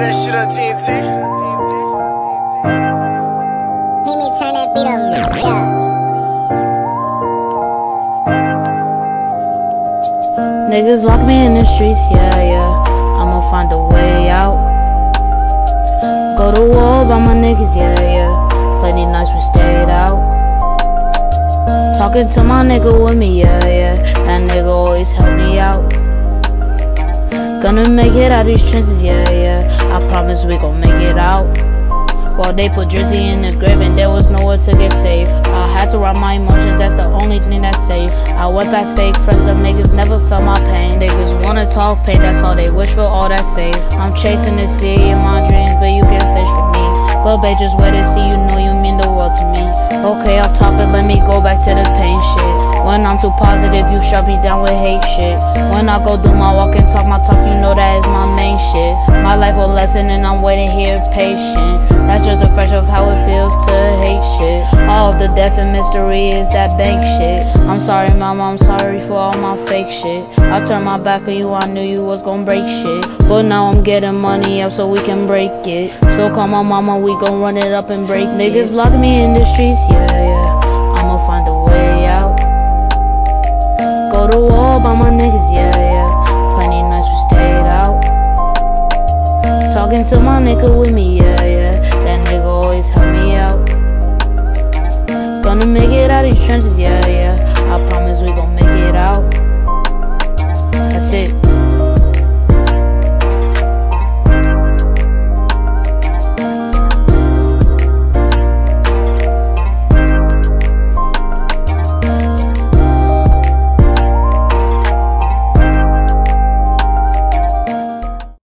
that shit up, TNT. Hear me turn that beat up, yeah. Niggas lock me in the streets, yeah, yeah. I'ma find a way out. Go to war by my niggas, yeah, yeah. Plenty nights we stayed out. Talking to my nigga with me, yeah, yeah. That nigga always help me out. Gonna make it out these trenches, yeah, yeah. Promise we gon' make it out. While they put Drizzy in the grave and there was nowhere to get safe. I had to ride my emotions, that's the only thing that's safe. I went past fake friends, them niggas never felt my pain. Niggas wanna talk pain, that's all they wish for, all that's safe. I'm chasing the sea in my dreams, but you can fish for me. But babe, just wait and see, you know you mean the world to me. Okay, off topic, let me go back to the pain shit. When I'm too positive, you shut me down with hate shit. When I go do my walk and talk my talk, you know that is my main shit. Lesson and I'm waiting here patient. That's just a fresh of how it feels to hate shit. All of the death and mystery is that bank shit. I'm sorry, mama, I'm sorry for all my fake shit. I turned my back on you, I knew you was gonna break shit. But now I'm getting money up so we can break it. So call my mama, we gon' run it up and break Niggas lock me in the streets, yeah, yeah. Talking to my nigga with me, yeah, yeah. That nigga always help me out. Gonna make it out these trenches, yeah, yeah. I promise we gon' make it out.